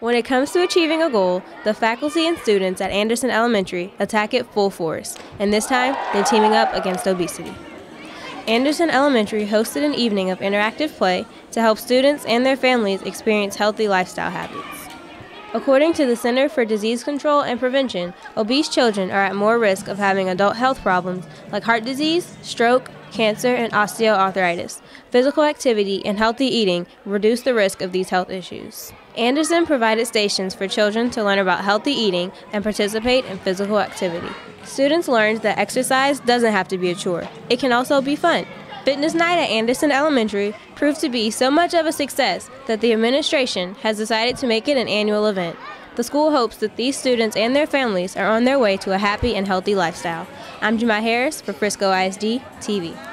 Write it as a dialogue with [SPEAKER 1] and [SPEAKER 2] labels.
[SPEAKER 1] When it comes to achieving a goal, the faculty and students at Anderson Elementary attack it full force, and this time they're teaming up against obesity. Anderson Elementary hosted an evening of interactive play to help students and their families experience healthy lifestyle habits. According to the Center for Disease Control and Prevention, obese children are at more risk of having adult health problems like heart disease, stroke, cancer, and osteoarthritis. Physical activity and healthy eating reduce the risk of these health issues. Anderson provided stations for children to learn about healthy eating and participate in physical activity. Students learned that exercise doesn't have to be a chore, it can also be fun. Fitness Night at Anderson Elementary proved to be so much of a success that the administration has decided to make it an annual event. The school hopes that these students and their families are on their way to a happy and healthy lifestyle. I'm Jamai Harris for Frisco ISD TV.